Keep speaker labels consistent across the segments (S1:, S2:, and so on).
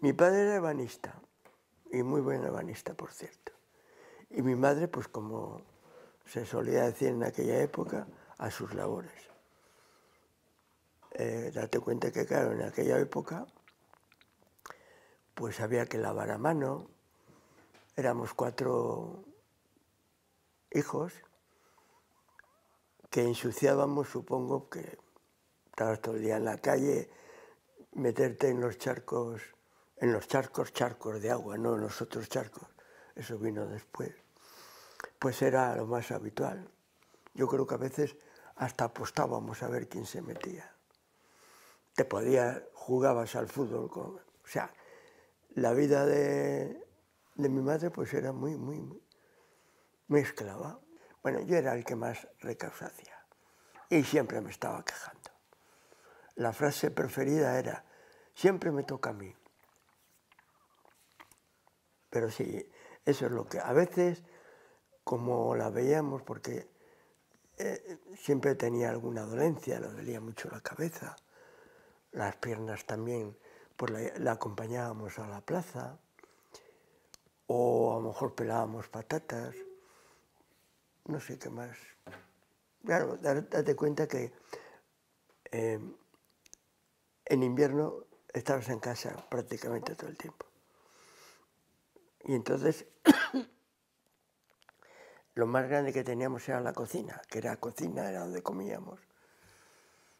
S1: Mi padre era ebanista, y muy buen ebanista, por cierto. Y mi madre, pues como se solía decir en aquella época, a sus labores. Eh, date cuenta que, claro, en aquella época, pues había que lavar a mano, éramos cuatro hijos que ensuciábamos, supongo que estabas todo el día en la calle, meterte en los charcos, en los charcos, charcos de agua, no en los otros charcos, eso vino después, pues era lo más habitual. Yo creo que a veces hasta apostábamos a ver quién se metía. Te podías, jugabas al fútbol, con, o sea, la vida de, de mi madre pues era muy, muy, muy, esclava. Bueno, yo era el que más recaos y siempre me estaba quejando. La frase preferida era, siempre me toca a mí. Pero sí, eso es lo que a veces, como la veíamos, porque eh, siempre tenía alguna dolencia, le dolía mucho la cabeza, las piernas también, pues la, acompañábamos a la plaza, o a lo mejor pelábamos patatas, no sé qué más. Claro, date cuenta que eh, en invierno estabas en casa prácticamente todo el tiempo. Y entonces lo más grande que teníamos era la cocina, que era cocina, era donde comíamos.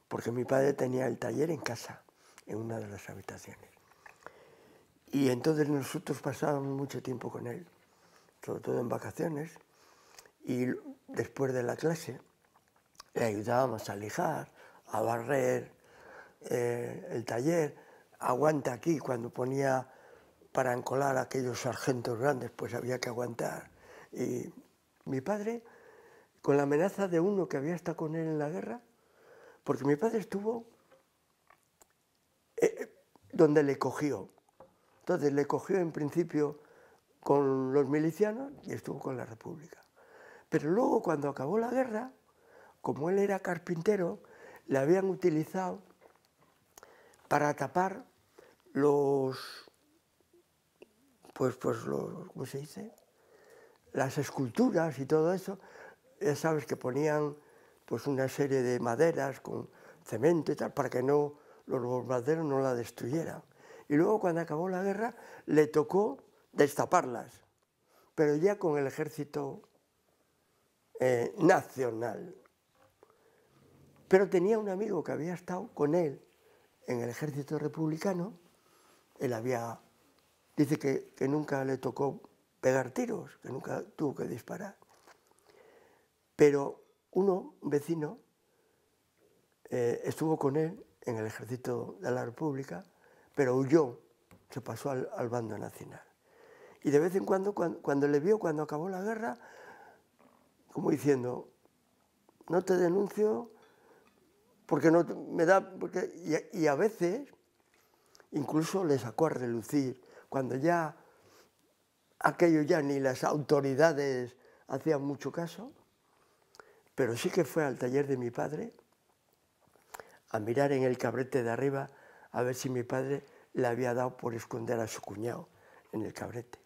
S1: Porque mi padre tenía el taller en casa, en una de las habitaciones. Y entonces nosotros pasábamos mucho tiempo con él, sobre todo en vacaciones, y después de la clase le ayudábamos a lijar, a barrer eh, el taller, aguanta aquí, cuando ponía para encolar a aquellos sargentos grandes, pues había que aguantar. Y mi padre, con la amenaza de uno que había estado con él en la guerra, porque mi padre estuvo eh, donde le cogió. Entonces le cogió en principio con los milicianos y estuvo con la República. Pero luego cuando acabó la guerra, como él era carpintero, le habían utilizado para tapar los, pues, pues los, ¿cómo se dice? Las esculturas y todo eso, ya sabes que ponían pues una serie de maderas con cemento y tal, para que no, los bombarderos no la destruyeran. Y luego cuando acabó la guerra le tocó destaparlas, pero ya con el ejército eh, nacional. Pero tenía un amigo que había estado con él en el ejército republicano, él había, dice que, nunca le tocó pegar tiros, que nunca tuvo que disparar. Pero uno, un vecino, eh, estuvo con él en el ejército de la República, pero huyó, se pasó al, bando nacional. Y de vez en cuando, cuando, le vio, cuando acabó la guerra, como diciendo, no te denuncio porque no me da, porque, y a veces incluso le sacó a relucir, cuando ya aquello ya ni las autoridades hacían mucho caso, pero sí que fue al taller de mi padre a mirar en el cabrete de arriba a ver si mi padre le había dado por esconder a su cuñado en el cabrete.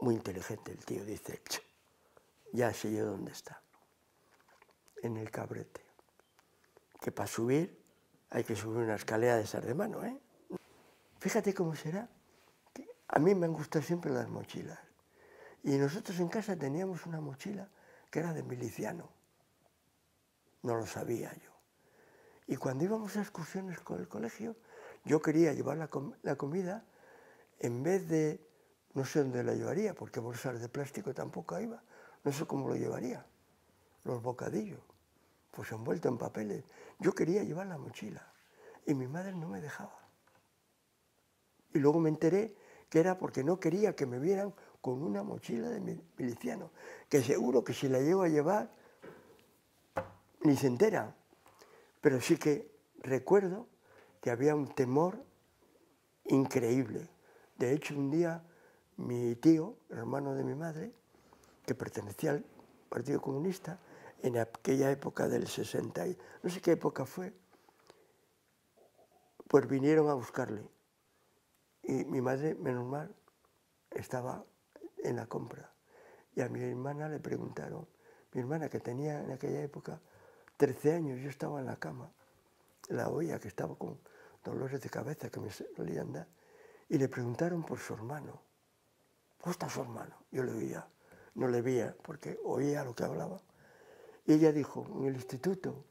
S1: Muy inteligente el tío, dice, ya sé yo dónde está, en el cabrete. Que para subir hay que subir una escalera de esas de mano, ¿eh? Fíjate cómo será. A mí me han gustado siempre las mochilas. Y nosotros en casa teníamos una mochila que era de miliciano. No lo sabía yo. Y cuando íbamos a excursiones con el colegio, yo quería llevar la, la comida en vez de, no sé dónde la llevaría, porque bolsas de plástico tampoco iba, no sé cómo lo llevaría, los bocadillos, pues envuelto en papeles. Yo quería llevar la mochila y mi madre no me dejaba. Y luego me enteré que era porque no quería que me vieran con una mochila de miliciano, que seguro que si la llevo a llevar, ni se entera. Pero sí que recuerdo que había un temor increíble. De hecho, un día mi tío, hermano de mi madre, que pertenecía al Partido Comunista, en aquella época del 60, no sé qué época fue, pues vinieron a buscarle Y mi madre, menos mal, estaba en la compra. Y a mi hermana le preguntaron, mi hermana que tenía en aquella época 13 años, yo estaba en la cama, la oía que estaba con dolores de cabeza que me solían dar, y le preguntaron por su hermano. ¿Cómo está su hermano? Yo le oía, no le veía porque oía lo que hablaba. Y ella dijo, en el instituto.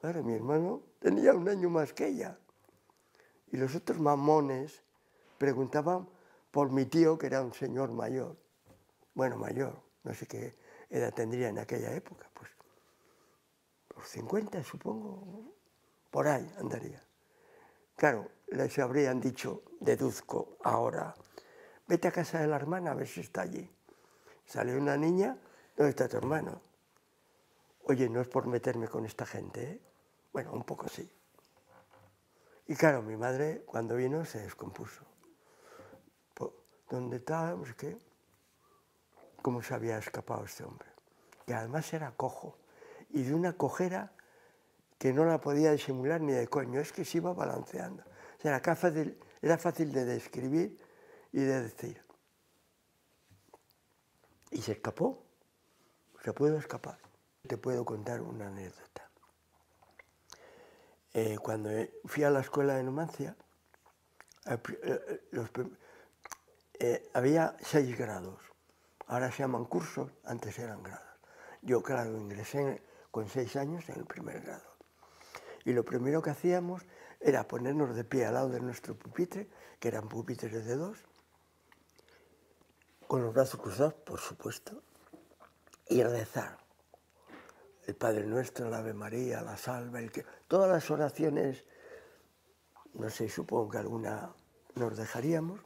S1: Claro, mi hermano tenía un año más que ella. Y los otros mamones preguntaban por mi tío, que era un señor mayor. Bueno, mayor, no sé qué edad tendría en aquella época, pues por 50 supongo, por ahí andaría. Claro, les habrían dicho, deduzco ahora, vete a casa de la hermana a ver si está allí. Sale una niña, ¿dónde está tu hermano? Oye, no es por meterme con esta gente, ¿eh? Bueno, un poco sí. Y claro, mi madre cuando vino se descompuso. ¿Dónde estábamos? ¿Qué? ¿Cómo se había escapado este hombre? Que además era cojo. Y de una cojera que no la podía disimular ni de coño, es que se iba balanceando. O sea, era fácil, era fácil de describir y de decir. Y se escapó. Se pudo escapar. Te puedo contar una anécdota. Eh, cuando fui a la escuela de Numancia, eh, eh, había seis grados. Ahora se llaman cursos, antes eran grados. Yo, claro, ingresé con seis años en el primer grado. Y lo primero que hacíamos era ponernos de pie al lado de nuestro pupitre, que eran pupitres de dos, con los brazos cruzados, por supuesto, y rezar. El Padre Nuestro, la Ave María, la Salva, el que... todas las oraciones, no sé, supongo que alguna nos dejaríamos.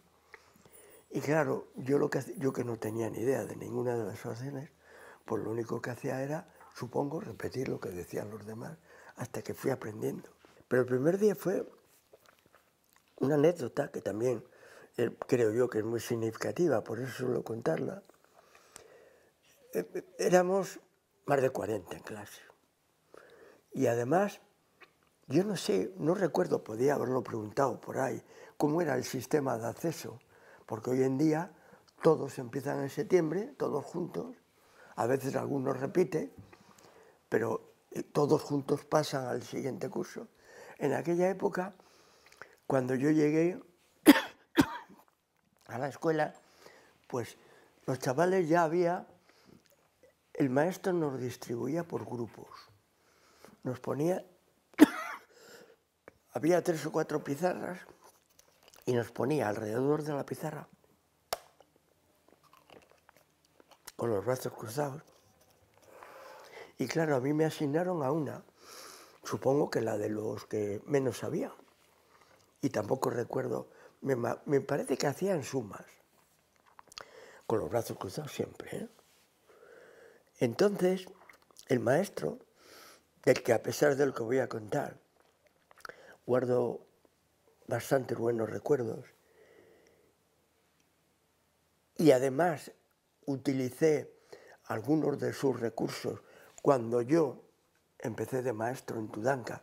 S1: Y claro, yo, lo que, yo que no tenía ni idea de ninguna de las oraciones, pues lo único que hacía era, supongo, repetir lo que decían los demás, hasta que fui aprendiendo. Pero el primer día fue una anécdota que también eh, creo yo que es muy significativa, por eso suelo contarla. Eh, éramos más de 40 en clase. Y además, yo no sé, no recuerdo, podía haberlo preguntado por ahí, cómo era el sistema de acceso, porque hoy en día todos empiezan en septiembre, todos juntos, a veces algunos repite, pero todos juntos pasan al siguiente curso. En aquella época, cuando yo llegué, a la escuela, pues los chavales ya había, el maestro nos distribuía por grupos, nos ponía, había tres o cuatro pizarras y nos ponía alrededor de la pizarra con los brazos cruzados. Y claro, a mí me asignaron a una, supongo que la de los que menos sabía. Y tampoco recuerdo me, parece que hacían sumas, con los brazos cruzados siempre. ¿eh? Entonces, el maestro, del que a pesar de lo que voy a contar, guardo bastante buenos recuerdos, y además utilicé algunos de sus recursos cuando yo empecé de maestro en Tudanca,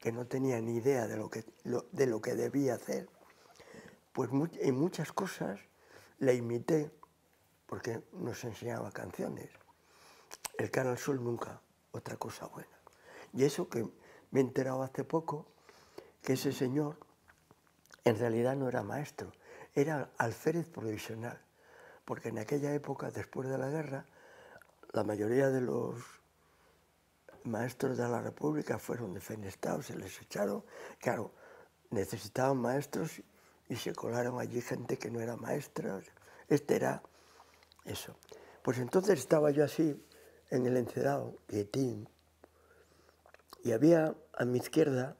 S1: que no tenía ni idea de lo que, de lo que debía hacer pues en muchas cosas la imité, porque nos enseñaba canciones. El cara al sol nunca, otra cosa buena. Y eso que me he enterado hace poco, que ese señor en realidad no era maestro, era alférez provisional, porque en aquella época, después de la guerra, la mayoría de los maestros de la República fueron defenestados, se les echaron. Claro, necesitaban maestros y se colaron allí gente que no era maestra. Este era eso. Pues entonces estaba yo así en el encerado, quietín, y había a mi izquierda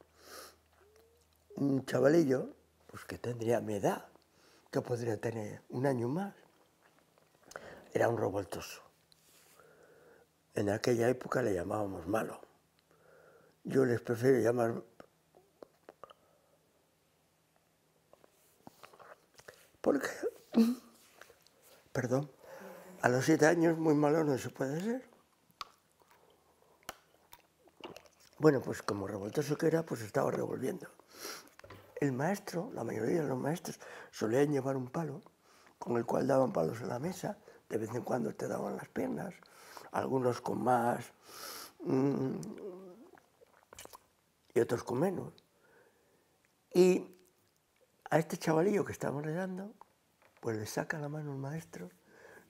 S1: un chavalillo, pues que tendría mi edad, que podría tener un año más. Era un revoltoso. En aquella época le llamábamos malo. Yo les prefiero llamar Porque, perdón, a los siete años muy malo no se puede ser. Bueno, pues como revoltoso que era, pues estaba revolviendo. El maestro, la mayoría de los maestros, solían llevar un palo con el cual daban palos en la mesa, de vez en cuando te daban las piernas, algunos con más mmm, y otros con menos. Y a este chavalillo que estamos dando, pues le saca la mano el maestro,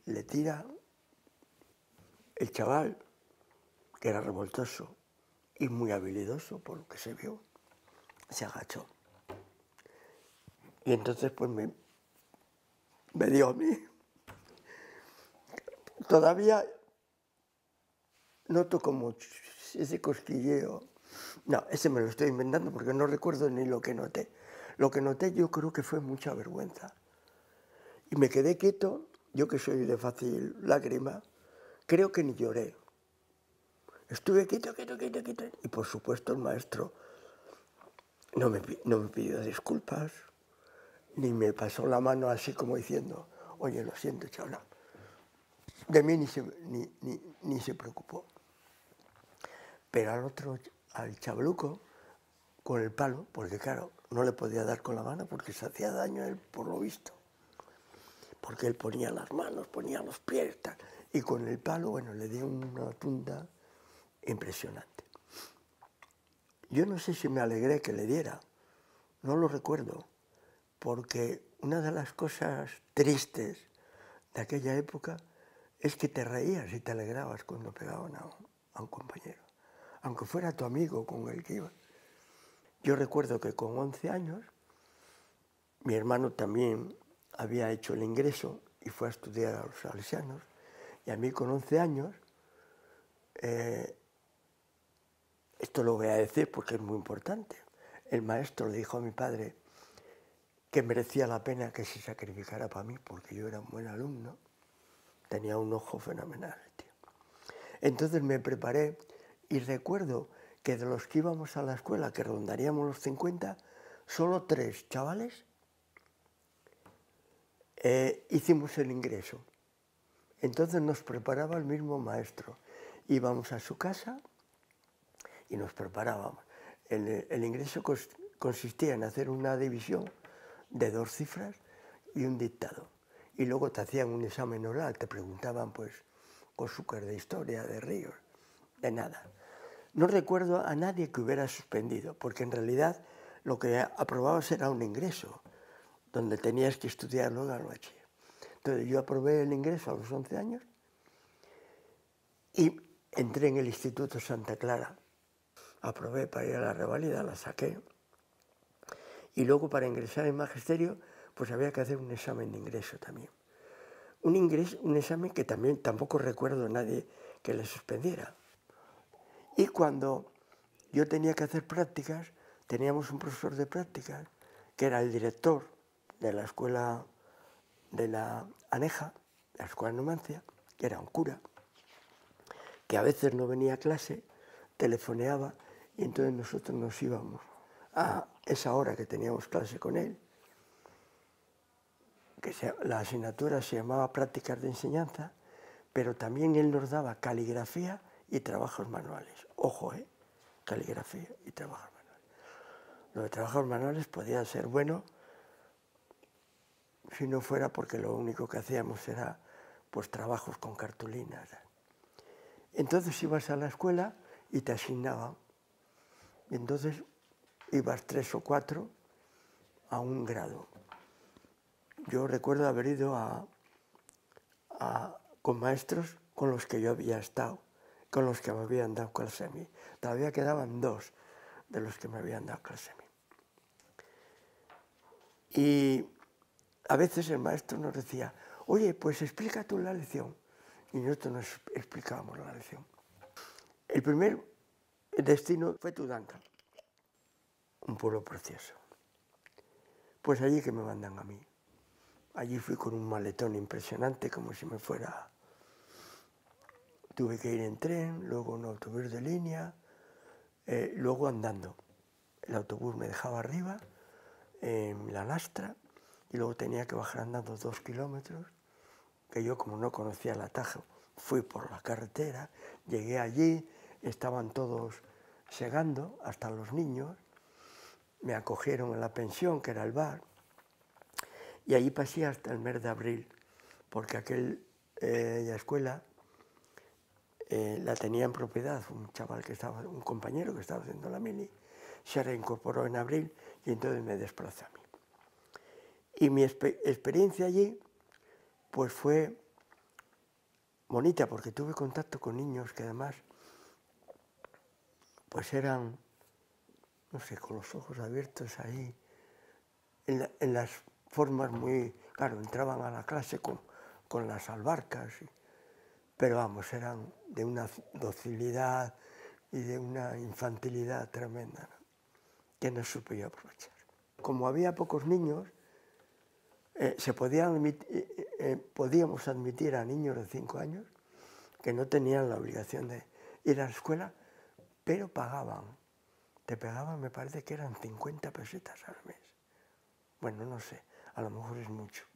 S1: le tira el chaval, que era revoltoso y muy habilidoso por lo que se vio, se agachó. Y entonces pues me, me dio a mí. Todavía noto como ese cosquilleo. No, ese me lo estoy inventando porque no recuerdo ni lo que noté. Lo que noté yo creo que fue mucha vergüenza. Y me quedé quieto, yo que soy de fácil lágrima, creo que ni lloré. Estuve quieto, quieto, quieto, quieto. Y por supuesto el maestro no me, no me pidió disculpas, ni me pasó la mano así como diciendo, oye, lo siento, chaval. De mí ni se, ni, ni, se preocupó. Pero al otro, al chabluco, con el palo, porque claro, no le podía dar con la mano porque se hacía daño él, por lo visto. Porque él ponía las manos, ponía los pies, y con el palo, bueno, le dio una tunda impresionante. Yo no sé si me alegré que le diera, no lo recuerdo, porque una de las cosas tristes de aquella época es que te reías y te alegrabas cuando pegaban a un, compañero, aunque fuera tu amigo con el que ibas. Yo recuerdo que con 11 años, mi hermano también había hecho el ingreso y fue a estudiar a los salesianos, y a mí con 11 años, eh, esto lo voy a decir porque es muy importante, el maestro le dijo a mi padre que merecía la pena que se sacrificara para mí porque yo era un buen alumno, tenía un ojo fenomenal. Tío. Entonces me preparé y recuerdo que de los que íbamos a la escuela, que rondaríamos los 50, solo tres chavales eh, hicimos el ingreso. Entonces nos preparaba el mismo maestro. Íbamos a su casa y nos preparábamos. El, el ingreso consistía en hacer una división de dos cifras y un dictado. Y luego te hacían un examen oral, te preguntaban pues súper de historia, de ríos, de nada. No recuerdo a nadie que hubiera suspendido, porque en realidad lo que aprobabas era un ingreso, donde tenías que estudiar luego al bachiller. Entonces yo aprobé el ingreso a los 11 años y entré en el Instituto Santa Clara. Aprobé para ir a la revalida, la saqué. Y luego para ingresar en magisterio, pues había que hacer un examen de ingreso también. Un, un examen que también tampoco recuerdo a nadie que le suspendiera. Y cuando yo tenía que hacer prácticas, teníamos un profesor de prácticas, que era el director de la escuela de la Aneja, la escuela de Numancia, que era un cura, que a veces no venía a clase, telefoneaba y entonces nosotros nos íbamos a esa hora que teníamos clase con él, que la asignatura se llamaba prácticas de enseñanza, pero también él nos daba caligrafía y trabajos manuales. Ojo, ¿eh? Caligrafía y trabajos manuales. Lo de trabajos manuales podía ser bueno si no fuera porque lo único que hacíamos era pues trabajos con cartulinas. Entonces ibas a la escuela y te asignaban. Entonces ibas tres o cuatro a un grado. Yo recuerdo haber ido a, con maestros con los que yo había estado, con los que me habían dado clase a mí. Todavía quedaban dos de los que me habían dado clase a mí. Y a veces el maestro nos decía, oye, pues explica tú la lección. Y nosotros nos explicábamos la lección. El primer destino fue Tudanca, un pueblo precioso. Pues allí que me mandan a mí. Allí fui con un maletón impresionante, como si me fuera... Tuve que ir en tren, luego en autobús de línea, eh, luego andando. El autobús me dejaba arriba, en la lastra, y luego tenía que bajar andando dos kilómetros, que yo como no conocía el atajo, fui por la carretera, llegué allí, estaban todos segando, hasta los niños, me acogieron en la pensión, que era el bar, y allí pasé hasta el mes de abril, porque aquella eh, escuela eh, la tenía en propiedad un chaval que estaba, un compañero que estaba haciendo la mini, se reincorporó en abril y entonces me desplazó a mí. Y mi experiencia allí, pues fue bonita porque tuve contacto con niños que además, pues eran, no sé, con los ojos abiertos ahí, en, las formas muy, claro, entraban a la clase con, con las albarcas, pero vamos, eran de una docilidad y de una infantilidad tremenda, que no supe yo aprovechar. Como había pocos niños, eh, se eh, eh, podíamos admitir a niños de 5 años que no tenían la obligación de ir a la escuela, pero pagaban. Te pagaban, me parece que eran 50 pesetas al mes. Bueno, no sé, a lo mejor es mucho.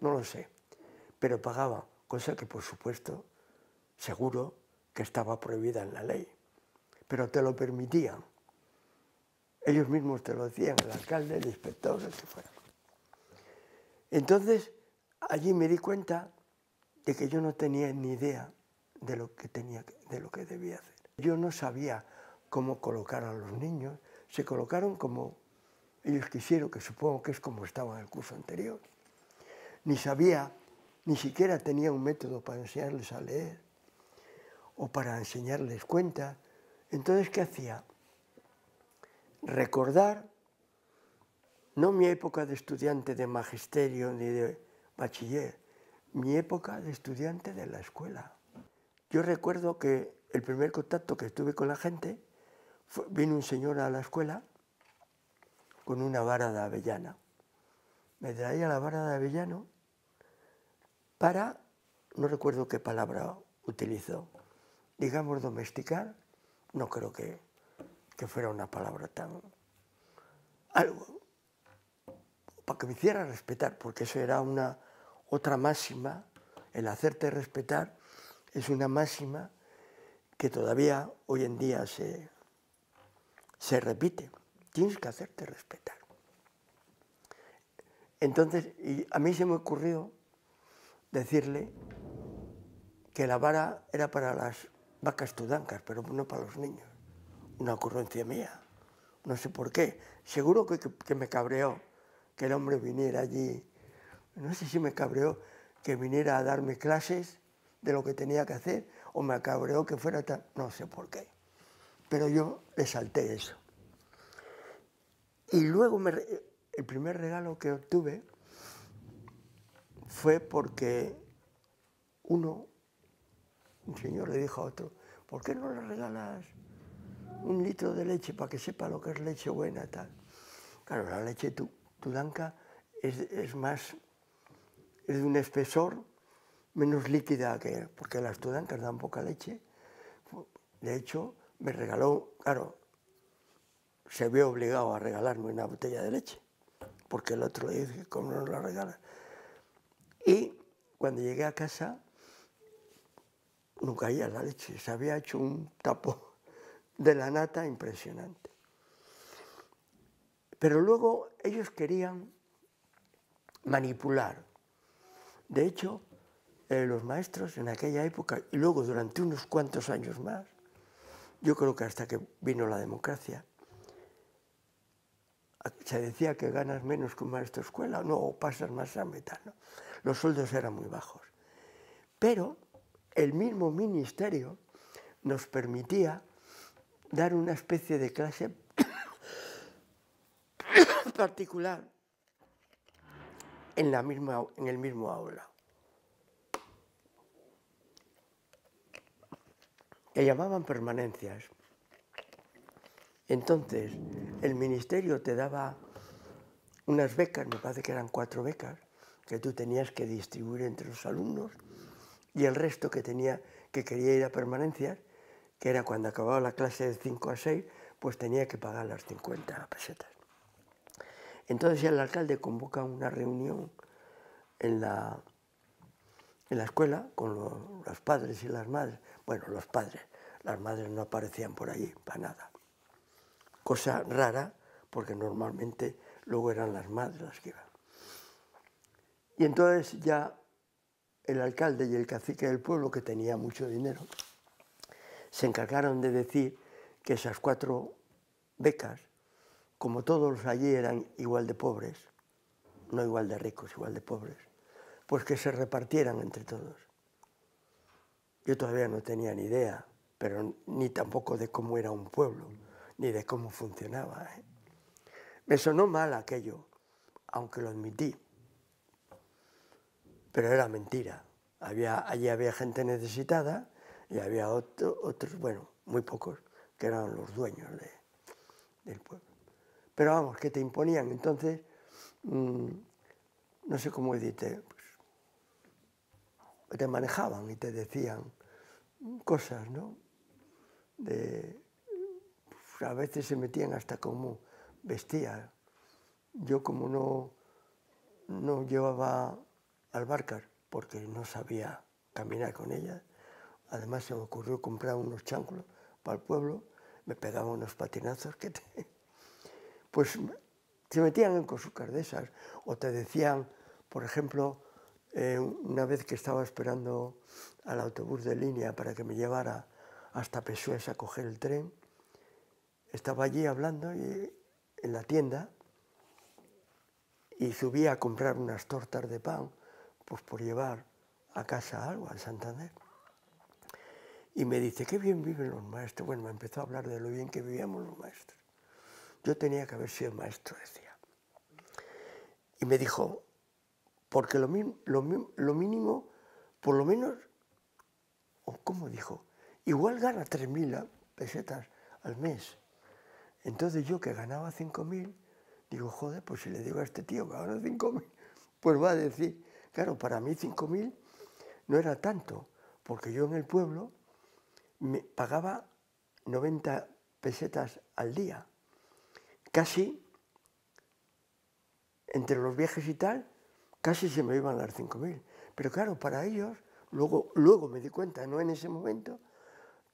S1: No lo sé, pero pagaban, cosa que por supuesto, seguro que estaba prohibida en la ley, pero te lo permitían. Ellos mismos te lo decían, el alcalde, el inspector, el que fuera. Entonces, allí me di cuenta de que yo no tenía ni idea de lo que, tenía, de lo que debía hacer. Yo no sabía cómo colocar a los niños, se colocaron como ellos quisieron, que supongo que es como estaba en el curso anterior. Ni sabía, ni siquiera tenía un método para enseñarles a leer o para enseñarles cuentas. Entonces, ¿qué hacía? Recordar no mi época de estudiante de magisterio ni de bachiller, mi época de estudiante de la escuela. Yo recuerdo que el primer contacto que tuve con la gente, vino un señor a la escuela con una vara de avellana. Me traía la vara de avellano para, no recuerdo qué palabra utilizó, digamos domesticar, no creo que, que fuera una palabra tan... algo, para que me hiciera respetar, porque eso era una otra máxima, el hacerte respetar es una máxima que todavía hoy en día se, se repite. Tienes que hacerte respetar. Entonces, a mí se me ocurrió decirle que la vara era para las vacas tudancas, pero no para los niños. Una ocurrencia mía. No sé por qué. Seguro que, que me cabreó que el hombre viniera allí. No sé si me cabreó que viniera a darme clases de lo que tenía que hacer o me cabreó que fuera tan... No sé por qué. Pero yo le salté eso. Y luego el primer regalo que obtuve fue porque uno, un señor le dijo a otro, ¿por qué no le regalas un litro de leche para que sepa lo que es leche buena tal? Claro, la leche tudanca es, es más, es de un espesor menos líquida que, porque las tudancas dan poca leche. De hecho, me regaló, claro, se vio obligado a regalarme una botella de leche, porque el otro le dice, ¿cómo no la regala? Y cuando llegué a casa, no caía la leche, se había hecho un tapo de la nata impresionante. Pero luego ellos querían manipular. De hecho, eh, los maestros en aquella época y luego durante unos cuantos años más, yo creo que hasta que vino la democracia, se decía que ganas menos que un maestro escuela, no, o pasas más tal, ¿no? Los sueldos eran muy bajos. Pero el mismo ministerio nos permitía dar una especie de clase particular en, la misma, en el mismo aula. Que llamaban permanencias. Entonces, el ministerio te daba unas becas, me parece que eran cuatro becas, que tú tenías que distribuir entre los alumnos, y el resto que, tenía, que quería ir a permanencias, que era cuando acababa la clase de 5 a 6, pues tenía que pagar las 50 pesetas. Entonces el alcalde convoca una reunión en la, en la escuela con los, padres y las madres. Bueno, los padres, las madres no aparecían por allí, para nada. cosa rara, porque normalmente luego eran las madres las que iban. Y entonces ya el alcalde y el cacique del pueblo, que tenía mucho dinero, se encargaron de decir que esas cuatro becas, como todos allí eran igual de pobres, no igual de ricos, igual de pobres, pues que se repartieran entre todos. Yo todavía no tenía ni idea, pero ni tampoco de cómo era un pueblo, ni de cómo funcionaba. ¿eh? Me sonó mal aquello, aunque lo admití, pero era mentira. Allí había gente necesitada y había otros, bueno, muy pocos, que eran los dueños del pueblo. Pero vamos, que te imponían. Entonces, mm, no sé cómo decirte, te manejaban y te decían cosas, ¿no? A veces se metían hasta como vestía. Yo como no, no llevaba albarcas porque no sabía caminar con ellas, además se me ocurrió comprar unos chanclos para el pueblo, me pegaba unos patinazos que te... Pues se metían en cosas de esas, o te decían, por ejemplo, eh, una vez que estaba esperando al autobús de línea para que me llevara hasta Pesués a coger el tren, estaba allí hablando en la tienda y subí a comprar unas tortas de pan, pues por llevar a casa algo, al Santander. Y me dice, qué bien viven los maestros. Bueno, me empezó a hablar de lo bien que vivíamos los maestros. Yo tenía que haber sido maestro, decía. Y me dijo, porque lo, lo, mínimo, por lo menos, o como dijo, igual gana 3.000 pesetas al mes. Entonces yo que ganaba 5.000, digo, joder, pues si le digo a este tío que gana 5.000, pues va a decir, claro, para mí 5.000 no era tanto, porque yo en el pueblo me pagaba 90 pesetas al día. Casi, entre los viajes y tal, casi se me iban las 5.000. Pero claro, para ellos, luego, luego me di cuenta, no en ese momento,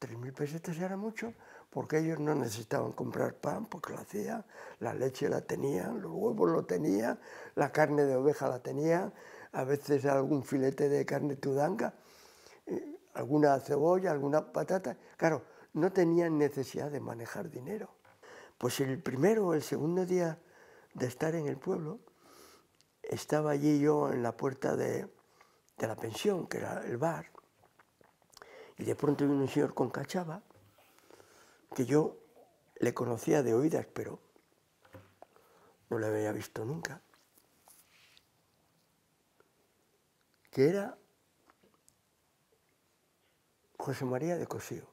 S1: 3.000 pesetas era mucho, porque ellos no necesitaban comprar pan, porque lo hacía, la leche la tenían, los huevos lo tenían, la carne de oveja la tenían, a veces algún filete de carne tudanga, eh, alguna cebolla, alguna patata. Claro, no tenían necesidad de manejar dinero. Pues el primero o el segundo día de estar en el pueblo, estaba allí yo en la puerta de, la pensión, que era el bar, y de pronto vino un señor con cachava, que yo le conocía de oídas, pero no le había visto nunca, que era José María de Cosío.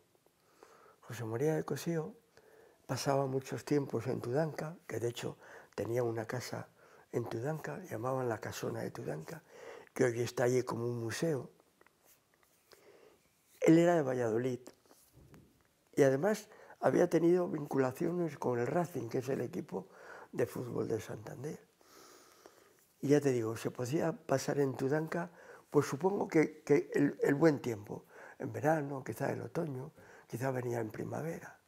S1: José María de Cosío pasaba muchos tiempos en Tudanca, que de hecho tenía una casa en Tudanca, llamaban la casona de Tudanca, que hoy está allí como un museo. Él era de Valladolid y además había tenido vinculaciones con el Racing, que es el equipo de fútbol de Santander. Y ya te digo, se podía pasar en Tudanca, pues supongo que, el, buen tiempo, en verano, quizá en otoño, quizá venía en primavera.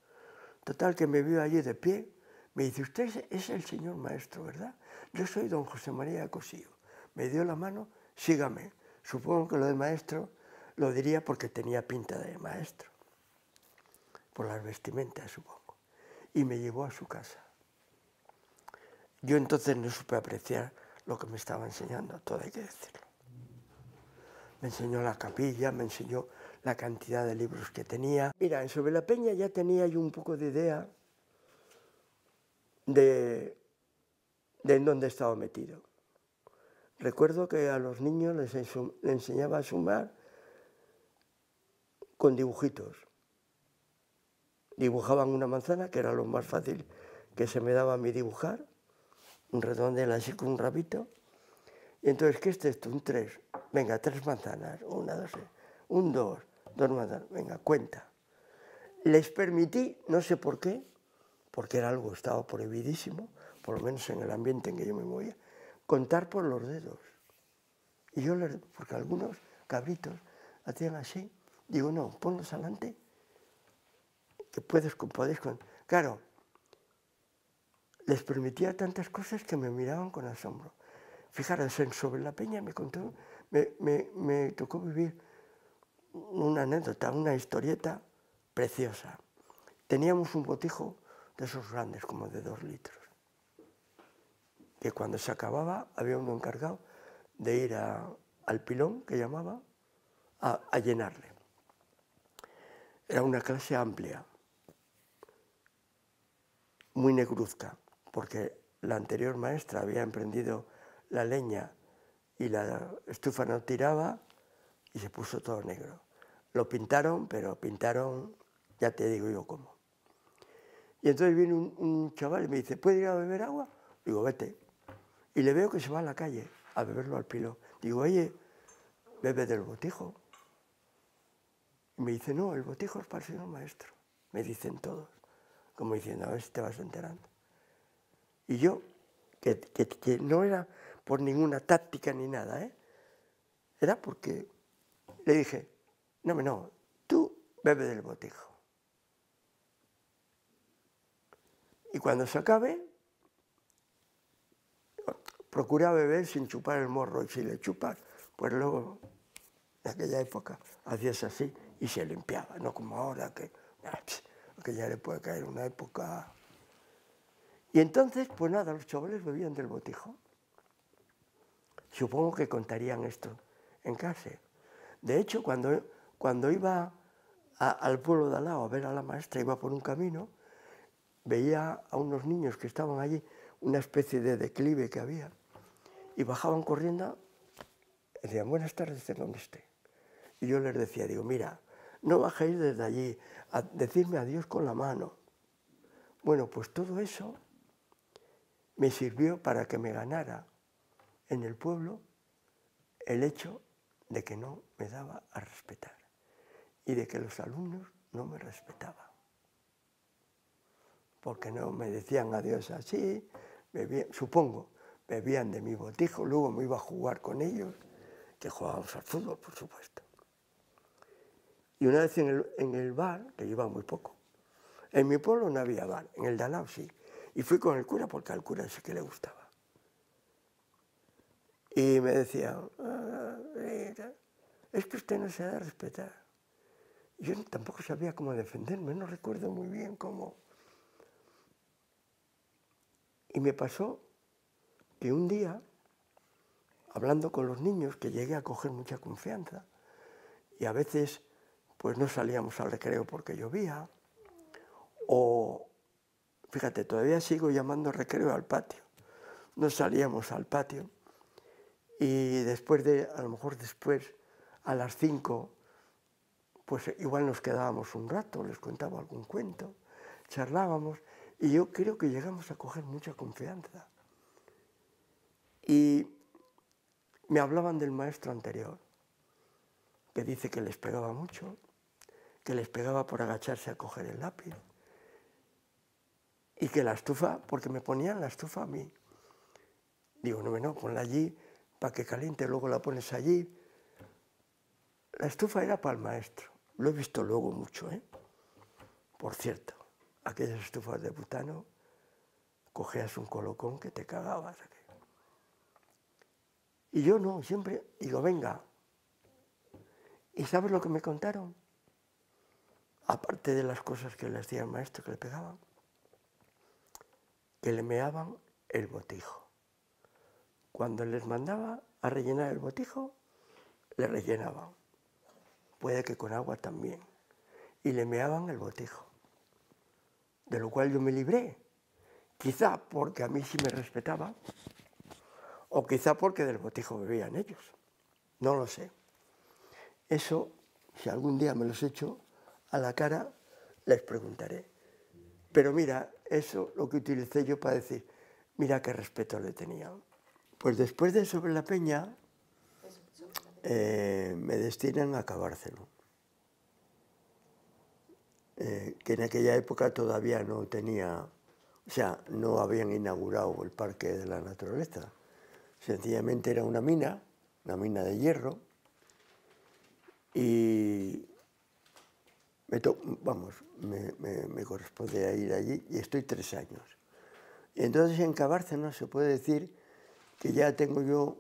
S1: Total que me vio allí de pie, me dice, usted es el señor maestro, ¿verdad? Yo soy don José María Cosío. Me dio la mano, sígame. Supongo que lo de maestro lo diría porque tenía pinta de maestro, por las vestimentas, supongo. Y me llevó a su casa. Yo entonces no supe apreciar lo que me estaba enseñando, todo hay que decirlo. Me enseñó la capilla, me enseñó la cantidad de libros que tenía. Mira, en Sobre la Peña ya tenía yo un poco de idea de, en dónde estaba metido. Recuerdo que a los niños les, enseñaba a sumar con dibujitos. Dibujaban una manzana, que era lo más fácil que se me daba a mí dibujar, un redondel así con un rabito. Y entonces, ¿qué es esto? Un tres. Venga, tres manzanas, una, dos, un dos, dos manzanas. Venga, cuenta. Les permití, no sé por qué, porque era algo, estaba prohibidísimo, por lo menos en el ambiente en que yo me movía, contar por los dedos. Y yo, porque algunos cabritos hacían así, digo, no, ponlos adelante, que puedes, podéis con... Claro, les permitía tantas cosas que me miraban con asombro. Fijaros, Sobre la Peña me contó, me, me, me tocó vivir una anécdota, una historieta preciosa. Teníamos un botijo de esos grandes, como de dos litros, que cuando se acababa había uno encargado de ir al pilón, que llamaba, a, a llenarle. Era una clase amplia, muy negruzca, porque la anterior maestra había emprendido la leña y la estufa no tiraba y se puso todo negro. Lo pintaron, pero pintaron, ya te digo yo cómo. Y entonces viene un, chaval y me dice, ¿puede ir a beber agua? Digo, vete. Y le veo que se va a la calle a beberlo al pilo. Digo, oye, bebe del botijo. Y me dice, no, el botijo es para el señor maestro. Me dicen todos, como diciendo, a ver si te vas enterando. Y yo, que, que no era por ninguna táctica ni nada, ¿eh? era porque le dije, no, no, tú bebe del botijo. Y cuando se acabe, procura beber sin chupar el morro. Y si le chupas, pues luego, en aquella época, hacías así y se limpiaba, no como ahora que, que ya le puede caer una época. Y entonces, pues nada, los chavales bebían del botijo. Supongo que contarían esto en casa. De hecho, cuando cuando iba al pueblo de al lado a ver a la maestra, iba por un camino, veía a unos niños que estaban allí, una especie de declive que había, y bajaban corriendo, decían, buenas tardes, de donde esté. Y yo les decía, digo, mira, no bajéis desde allí, a decirme adiós con la mano. Bueno, pues todo eso me sirvió para que me ganara en el pueblo el hecho de que no me daba a respetar y de que los alumnos no me respetaban. Porque no me decían adiós así, supongo, bebían de mi botijo, luego me iba a jugar con ellos, que jugábamos al fútbol, por supuesto. Y una vez en el, bar, que iba muy poco, en mi pueblo no había bar, en el de sí, y fui con el cura porque al cura sí que le gustaba. Y me decía, ah, es que usted no se ha de respetar. Yo tampoco sabía cómo defenderme, no recuerdo muy bien cómo. Y me pasó que un día, hablando con los niños, que llegué a coger mucha confianza, y a veces pues no salíamos al recreo porque llovía, o, fíjate, todavía sigo llamando recreo al patio, no salíamos al patio, y después de, a lo mejor después, a las cinco, pues igual nos quedábamos un rato, les contaba algún cuento, charlábamos y yo creo que llegamos a coger mucha confianza. Y me hablaban del maestro anterior, que dice que les pegaba mucho, que les pegaba por agacharse a coger el lápiz, y que la estufa, porque me ponían la estufa a mí. Digo, no, no, ponla allí para que caliente, luego la pones allí. La estufa era para el maestro. Lo he visto luego mucho, ¿eh? Por cierto, aquellas estufas de butano, cogías un colocón que te cagabas. Y yo no, siempre digo, venga. ¿Y sabes lo que me contaron? Aparte de las cosas que le hacía el maestro, que le pegaban, que le meaban el botijo. Cuando les mandaba a rellenar el botijo, le rellenaban puede que con agua también. Y le meaban el botijo, de lo cual yo me libré. Quizá porque a mí sí me respetaba, o quizá porque del botijo bebían ellos. No lo sé. Eso, si algún día me los echo a la cara, les preguntaré. Pero mira, eso lo que utilicé yo para decir, mira qué respeto le tenía. Pues después de Sobre la Peña, eh, me destinan a acabárselo. Eh, que en aquella época todavía no tenía, o sea, no habían inaugurado el Parque de la Naturaleza. Sencillamente era una mina, una mina de hierro, y me vamos, me, me, corresponde ir allí y estoy tres años. Y entonces en Cabárceno se puede decir que ya tengo yo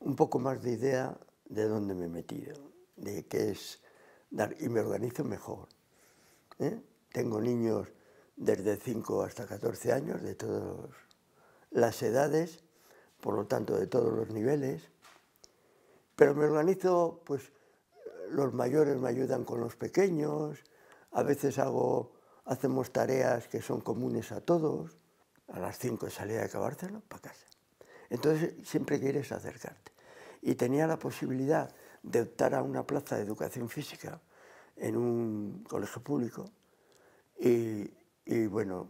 S1: un poco más de idea de dónde me he metido, de qué es dar, y me organizo mejor. ¿Eh? Tengo niños desde 5 hasta 14 años, de todas las edades, por lo tanto de todos los niveles, pero me organizo, pues los mayores me ayudan con los pequeños, a veces hago, hacemos tareas que son comunes a todos, a las 5 salía de acabárselo para casa. Entonces siempre quieres acercarte. Y tenía la posibilidad de optar a una plaza de educación física en un colegio público y, y bueno,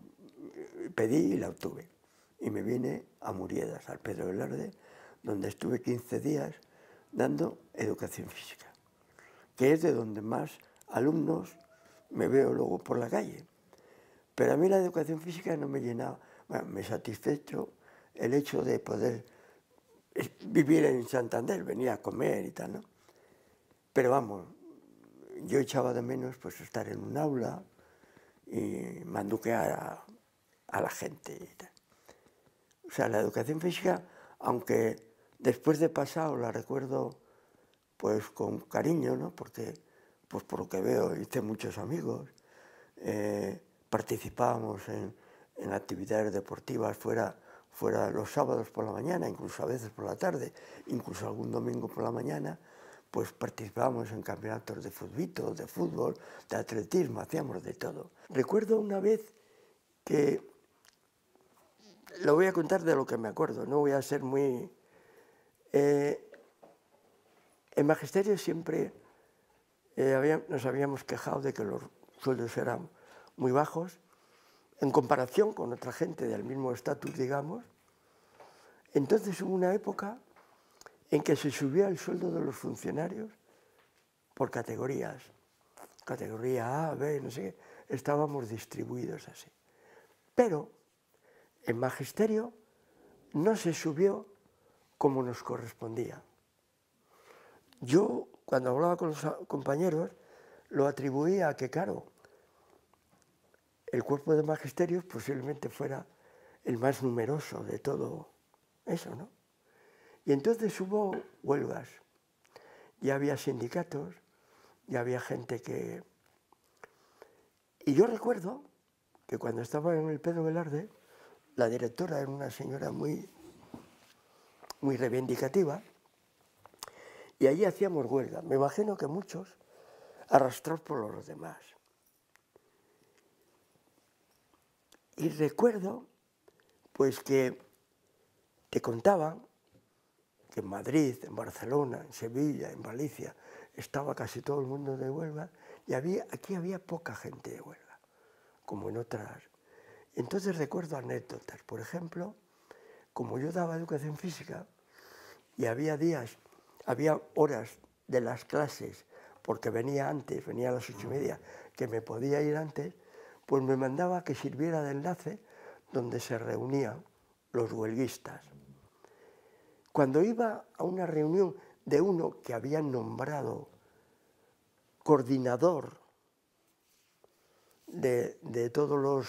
S1: pedí y la obtuve. Y me vine a Muriedas, al Pedro Velarde, donde estuve 15 días dando educación física, que es de donde más alumnos me veo luego por la calle. Pero a mí la educación física no me llenaba, me satisfecho el hecho de poder vivir en Santander, venía a comer y tal, ¿no? Pero vamos, yo echaba de menos pues estar en un aula y manduquear a, a la gente y tal. O sea, la educación física, aunque después de pasado la recuerdo pues con cariño, ¿no? Porque pues por lo que veo hice muchos amigos, eh, participábamos en, en, actividades deportivas fuera, fuera los sábados por la mañana, incluso a veces por la tarde, incluso algún domingo por la mañana, pues participábamos en campeonatos de fútbol, de fútbol, de atletismo, hacíamos de todo. Recuerdo una vez que, lo voy a contar de lo que me acuerdo, no voy a ser muy... Eh, en Magisterio siempre eh, nos habíamos quejado de que los sueldos eran muy bajos en comparación con otra gente del mismo estatus, digamos. Entonces hubo una época en que se subía el sueldo de los funcionarios por categorías. Categoría A, B, no sé qué, estábamos distribuidos así. Pero en magisterio no se subió como nos correspondía. Yo, cuando hablaba con los compañeros, lo atribuía a que, claro, el cuerpo de magisterios posiblemente fuera el más numeroso de todo eso, ¿no? Y entonces hubo huelgas, ya había sindicatos, ya había gente que... Y yo recuerdo que cuando estaba en el Pedro Velarde, la directora era una señora muy, muy reivindicativa, y allí hacíamos huelga. Me imagino que muchos arrastrados por los demás. Y recuerdo, pues que te contaban que en Madrid, en Barcelona, en Sevilla, en Valencia, estaba casi todo el mundo de huelga y había, aquí había poca gente de huelga, como en otras. Entonces recuerdo anécdotas, por ejemplo, como yo daba educación física y había días, había horas de las clases, porque venía antes, venía a las ocho y media, que me podía ir antes, pues me mandaba que sirviera de enlace donde se reunían los huelguistas cuando iba a una reunión de uno que habían nombrado coordinador de, todos los,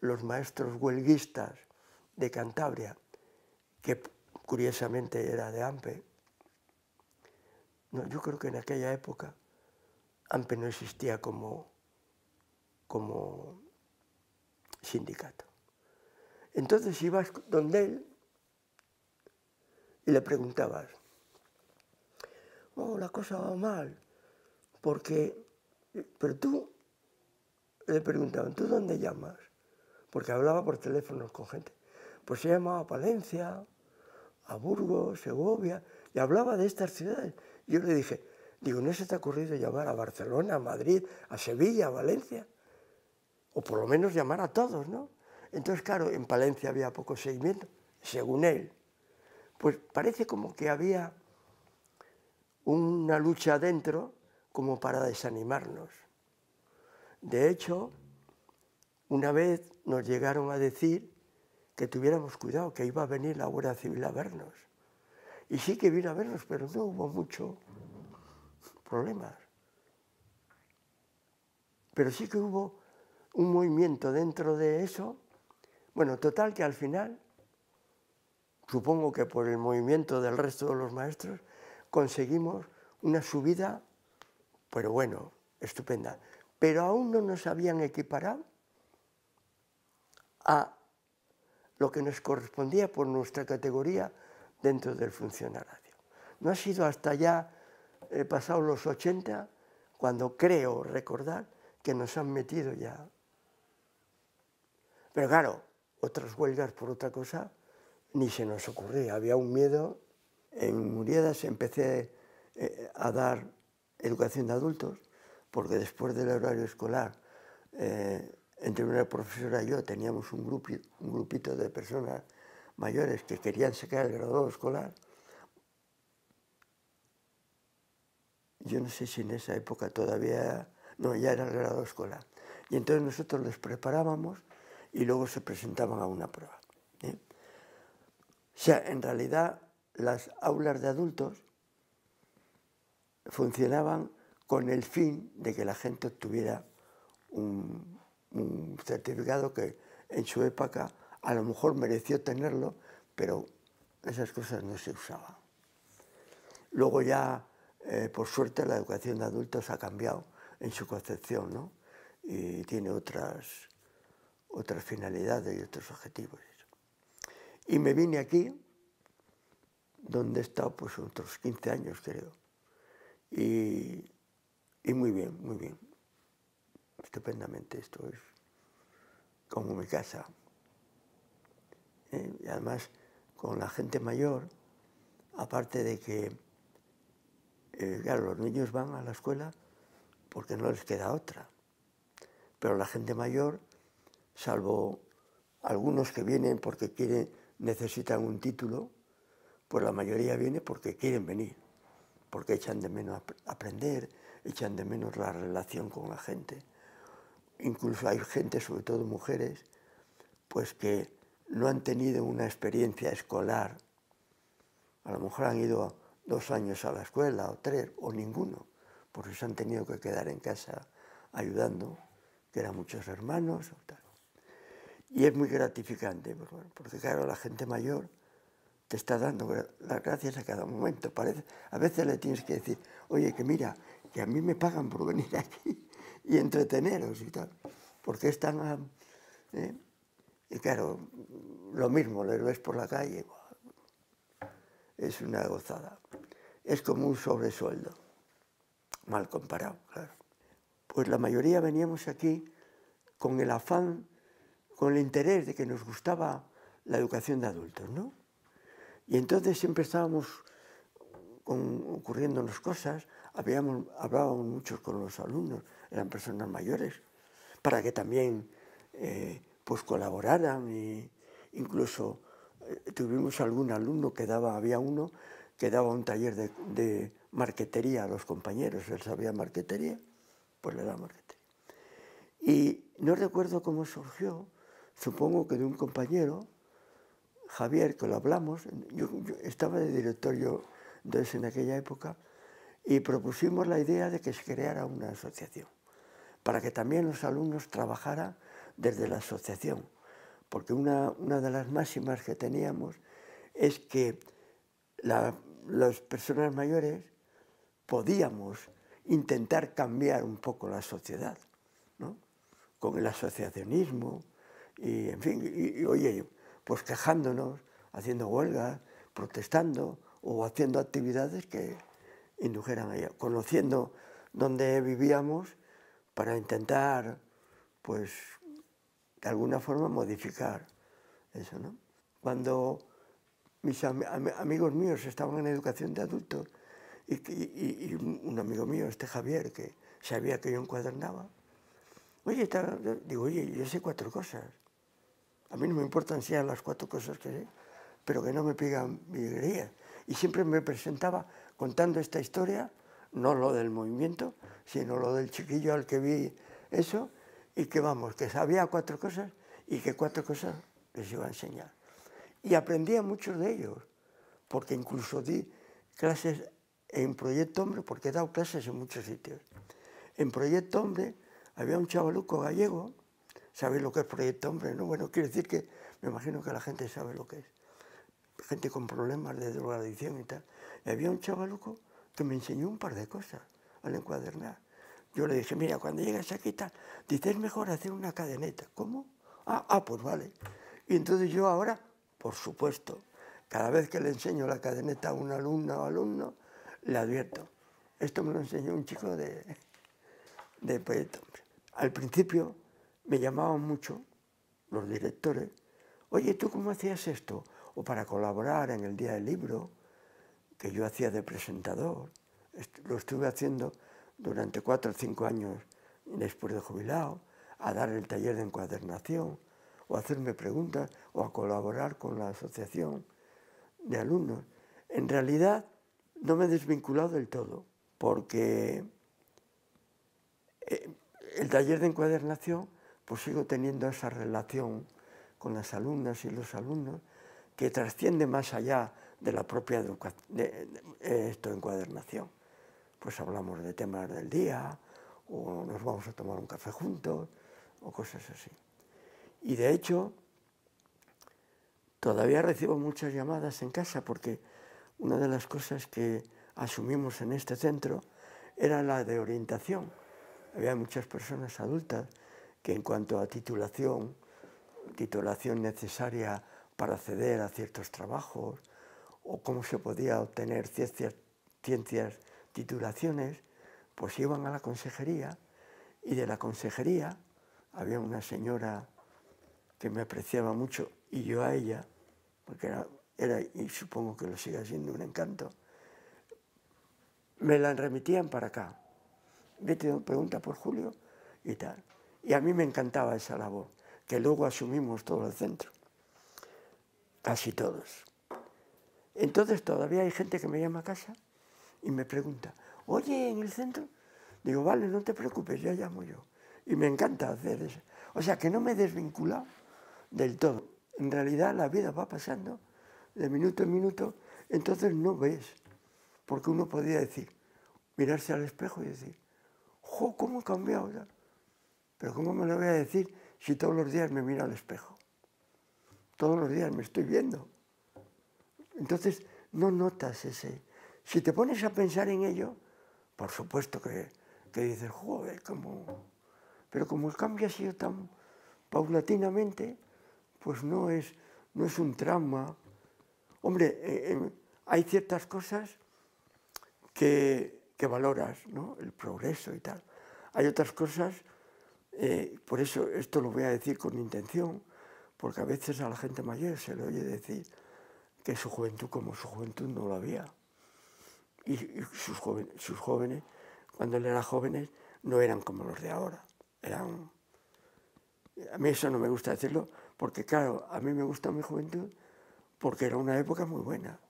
S1: los maestros huelguistas de Cantabria, que curiosamente era de AMPE, no, yo creo que en aquella época AMPE no existía como, como sindicato. Entonces ibas donde él le preguntabas, oh, la cosa va mal, porque, pero tú, le preguntaban, ¿tú dónde llamas? Porque hablaba por teléfono con gente. Pues se llamaba a Palencia, a Burgos, Segovia, y hablaba de estas ciudades. Yo le dije, digo, ¿no se te ha ocurrido llamar a Barcelona, a Madrid, a Sevilla, a Valencia? O por lo menos llamar a todos, ¿no? Entonces, claro, en Palencia había poco seguimiento, según él pues parece como que había una lucha adentro como para desanimarnos. De hecho, una vez nos llegaron a decir que tuviéramos cuidado, que iba a venir la Guardia Civil a vernos. Y sí que vino a vernos, pero no hubo mucho problemas. Pero sí que hubo un movimiento dentro de eso Bueno, total que al final, supongo que por el movimiento del resto de los maestros, conseguimos una subida, pero bueno, estupenda. Pero aún no nos habían equiparado a lo que nos correspondía por nuestra categoría dentro del funcionario. No ha sido hasta ya eh, pasados los 80 cuando creo recordar que nos han metido ya. Pero claro, otras huelgas por otra cosa ni se nos ocurría. Había un miedo. En Muriedas empecé eh, a dar educación de adultos, porque después del horario escolar eh, entre una profesora y yo teníamos un, grupito de personas mayores que querían sacar el graduado escolar. Yo no sé si en esa época todavía, no, ya era el grado escolar. Y entonces nosotros les preparábamos y luego se presentaban a una prueba. ¿eh? Sea, en realidad las aulas de adultos funcionaban con el fin de que la gente obtuviera un, un certificado que en su época a lo mejor mereció tenerlo, pero esas cosas no se usaban. Luego ya, eh, por suerte, la educación de adultos ha cambiado en su concepción, ¿no? Y tiene otras, otras finalidades y otros objetivos. Y me vine aquí, donde he estado pues otros 15 años, creo. Y, y muy bien, muy bien estupendamente. Esto es como mi casa. ¿eh? Y además, con la gente mayor, aparte de que, eh, claro, los niños van a la escuela porque no les queda otra. Pero la gente mayor, salvo algunos que vienen porque quieren, necesitan un título, pues la mayoría viene porque quieren venir, porque echan de menos aprender, echan de menos la relación con la gente incluso hay gente, sobre todo mujeres, pues que no han tenido una experiencia escolar. A lo mejor han ido dos años a la escuela o tres o ninguno, porque se han tenido que quedar en casa ayudando, que eran muchos hermanos o tal. Y es muy gratificante, porque claro, la gente mayor te está dando las gracias a cada momento. Parece, a veces le tienes que decir, oye, que mira, que a mí me pagan por venir aquí y entreteneros y tal, porque están... ¿eh? Y claro, lo mismo, les ves por la calle, es una gozada. Es como un sobresueldo, mal comparado, claro. Pues la mayoría veníamos aquí con el afán, con el interés de que nos gustaba la educación de adultos, ¿no? Y entonces siempre estábamos con, ocurriéndonos cosas, habíamos, hablábamos mucho con los alumnos, eran personas mayores, para que también eh, pues colaboraran y incluso eh, tuvimos algún alumno que daba, había uno que daba un taller de, de marquetería a los compañeros, él sabía marquetería, pues le daba marquetería. Y no recuerdo cómo surgió, supongo que de un compañero, Javier, que lo hablamos, yo, yo estaba de directorio entonces en aquella época, y propusimos la idea de que se creara una asociación, para que también los alumnos trabajaran desde la asociación, porque una, una de las máximas que teníamos es que las personas mayores podíamos intentar cambiar un poco la sociedad, ¿no? con el asociacionismo, y en fin, y, oye, pues quejándonos, haciendo huelgas, protestando, o haciendo actividades que indujeran a ella, conociendo dónde vivíamos para intentar, pues, de alguna forma modificar eso, ¿no? Cuando mis amigos míos estaban en educación de adultos y, un amigo mío, este Javier, que sabía que yo encuadernaba, oye, digo, oye, yo sé cuatro cosas. A mí no me importan si las cuatro cosas que sé, pero que no me pidan villerías y siempre me presentaba contando esta historia, no lo del movimiento, sino lo del chiquillo al que vi eso, y que vamos, que sabía cuatro cosas y que cuatro cosas les iba a enseñar. Y aprendía muchos de ellos, porque incluso di clases en Proyecto Hombre, porque he dado clases en muchos sitios. En Proyecto Hombre había un chavaluco gallego, ¿sabéis lo que es Proyecto Hombre? No? Bueno, quiere decir que me imagino que la gente sabe lo que es. Gente con problemas de drogadicción y tal. Y había un chavaluco que me enseñó un par de cosas al encuadernar. Yo le dije, mira, cuando llegas aquí tal, dices mejor hacer una cadeneta. ¿Cómo? Ah, ah, pues vale. Y entonces yo ahora, por supuesto, cada vez que le enseño la cadeneta a un alumno o alumno, le advierto. Esto me lo enseñó un chico de, de proyecto. Al principio me llamaban mucho los directores, oye, ¿tú cómo hacías esto? O para colaborar en el Día del Libro, que yo hacía de presentador. Lo estuve haciendo durante cuatro o cinco años después de jubilado, a dar el taller de encuadernación, o a hacerme preguntas, o a colaborar con la asociación de alumnos. En realidad no me he desvinculado del todo, porque eh, el taller de encuadernación, pues sigo teniendo esa relación con las alumnas y los alumnos que trasciende más allá de la propia de, esto, encuadernación. Pues hablamos de temas del día, o nos vamos a tomar un café juntos, o cosas así. Y de hecho, todavía recibo muchas llamadas en casa porque una de las cosas que asumimos en este centro era la de orientación. Había muchas personas adultas que en cuanto a titulación, titulación necesaria para acceder a ciertos trabajos, o cómo se podía obtener ciencias, titulaciones, pues iban a la consejería y de la consejería había una señora que me apreciaba mucho y yo a ella, porque era, era y supongo que lo sigue siendo un encanto, me la remitían para acá. Vete, pregunta por Julio y tal. Y a mí me encantaba esa labor, que luego asumimos todo el centro, casi todos. Entonces todavía hay gente que me llama a casa y me pregunta, oye, en el centro, digo, vale, no te preocupes, ya llamo yo. Y me encanta hacer eso. O sea, que no me he desvinculado del todo. En realidad la vida va pasando de minuto en minuto, entonces no ves. Porque uno podría decir, mirarse al espejo y decir, ¡jo, cómo he cambiado! Pero ¿cómo me lo voy a decir si todos los días me miro al espejo? Todos los días me estoy viendo. Entonces no notas ese. Si te pones a pensar en ello, por supuesto que, que dices, joder, como... Pero como el cambio ha sido tan paulatinamente, pues no es, no es un trauma. Hombre, eh, eh, hay ciertas cosas que, que, valoras, ¿no? El progreso y tal. Hay otras cosas, eh, por eso esto lo voy a decir con intención, porque a veces a la gente mayor se le oye decir, que su juventud como su juventud no lo había. Y, sus, jóvenes, sus jóvenes, cuando él era jóvenes, no eran como los de ahora. Eran... A mí eso no me gusta decirlo, porque claro, a mí me gusta mi juventud porque era una época muy buena.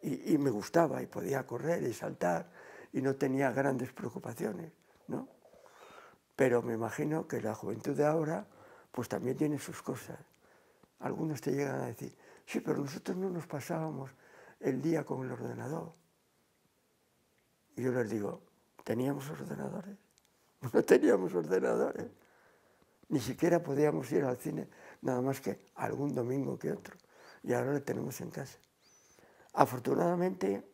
S1: Y, y me gustaba, y podía correr y saltar, y no tenía grandes preocupaciones, ¿no? Pero me imagino que la juventud de ahora, pues también tiene sus cosas. Algunos te llegan a decir, Sí, pero nosotros no nos pasábamos el día con el ordenador. Y yo les digo, ¿teníamos ordenadores? No teníamos ordenadores. Ni siquiera podíamos ir al cine, nada más que algún domingo que otro. Y ahora lo tenemos en casa. Afortunadamente,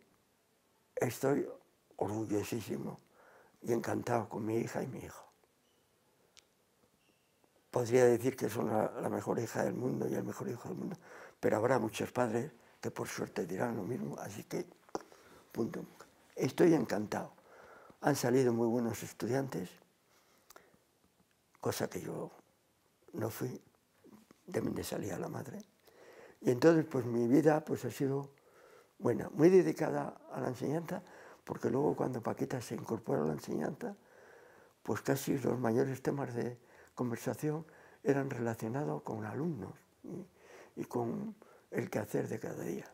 S1: estoy orgullosísimo y encantado con mi hija y mi hijo. Podría decir que son la, la mejor hija del mundo y el mejor hijo del mundo, pero habrá muchos padres que por suerte dirán lo mismo, así que, punto. Estoy encantado. Han salido muy buenos estudiantes, cosa que yo no fui, de donde salía la madre. Y entonces, pues mi vida pues, ha sido, buena, muy dedicada a la enseñanza, porque luego cuando Paquita se incorpora a la enseñanza, pues casi los mayores temas de conversación eran relacionados con alumnos y con el quehacer de cada día.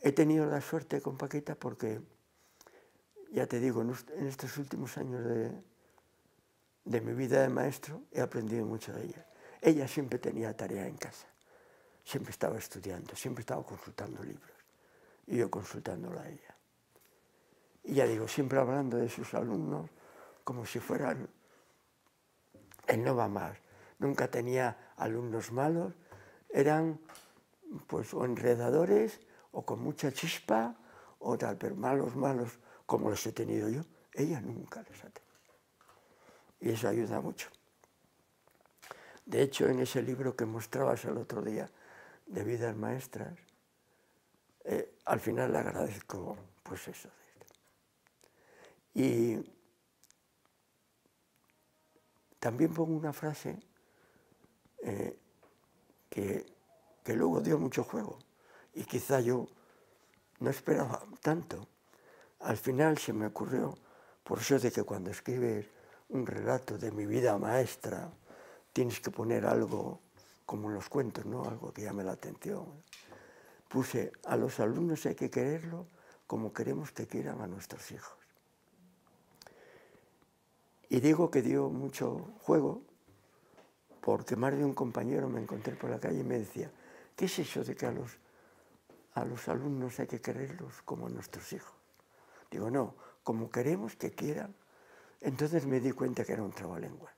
S1: He tenido la suerte con Paquita porque, ya te digo, en estos últimos años de, de mi vida de maestro he aprendido mucho de ella. Ella siempre tenía tarea en casa, siempre estaba estudiando, siempre estaba consultando libros y yo consultándola a ella. Y ya digo, siempre hablando de sus alumnos como si fueran él no va más. Nunca tenía alumnos malos eran pues o enredadores o con mucha chispa o tal, pero malos, malos, como los he tenido yo, ella nunca los ha tenido. Y eso ayuda mucho. De hecho, en ese libro que mostrabas el otro día de vidas maestras, eh, al final le agradezco pues eso. Y también pongo una frase eh, que, que luego dio mucho juego y quizá yo no esperaba tanto. Al final se me ocurrió, por eso de que cuando escribes un relato de mi vida maestra, tienes que poner algo como en los cuentos, ¿no? algo que llame la atención. Puse, a los alumnos hay que quererlo como queremos que quieran a nuestros hijos. Y digo que dio mucho juego, porque más de un compañero me encontré por la calle y me decía, ¿qué es eso de que a los, a los alumnos hay que quererlos como a nuestros hijos? Digo, no, como queremos que quieran. Entonces me di cuenta que era un trabalenguas,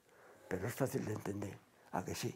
S1: pero es fácil de entender, a que sí.